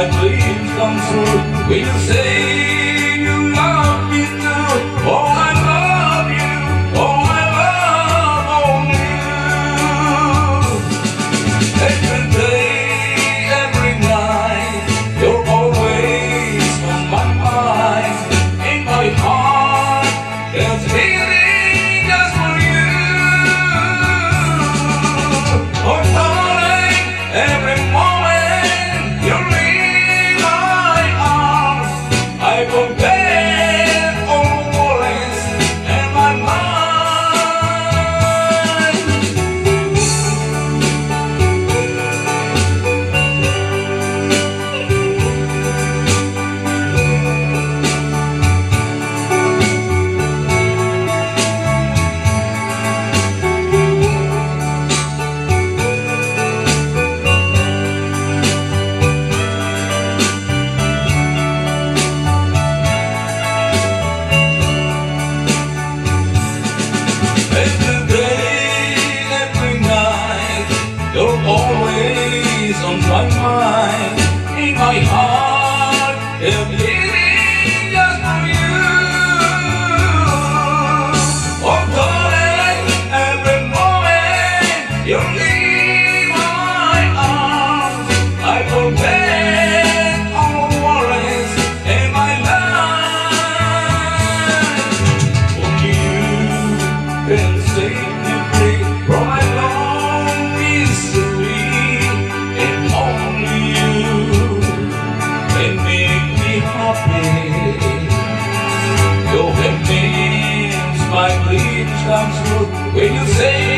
my dreams come true, we will say. break my heart if living just for you. Oh, darling, every moment you comes when you say